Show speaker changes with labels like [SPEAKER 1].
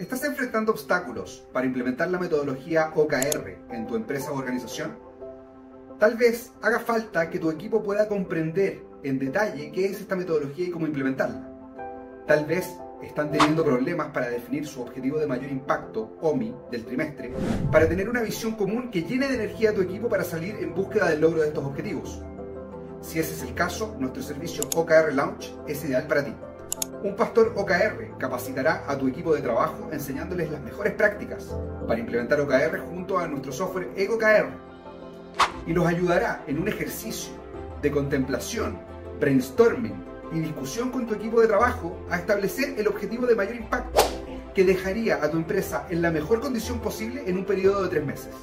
[SPEAKER 1] ¿Estás enfrentando obstáculos para implementar la metodología OKR en tu empresa o organización? Tal vez haga falta que tu equipo pueda comprender en detalle qué es esta metodología y cómo implementarla. Tal vez están teniendo problemas para definir su objetivo de mayor impacto, OMI, del trimestre, para tener una visión común que llene de energía a tu equipo para salir en búsqueda del logro de estos objetivos. Si ese es el caso, nuestro servicio OKR Launch es ideal para ti. Un pastor OKR capacitará a tu equipo de trabajo enseñándoles las mejores prácticas para implementar OKR junto a nuestro software EgoKR y los ayudará en un ejercicio de contemplación, brainstorming y discusión con tu equipo de trabajo a establecer el objetivo de mayor impacto que dejaría a tu empresa en la mejor condición posible en un periodo de tres meses.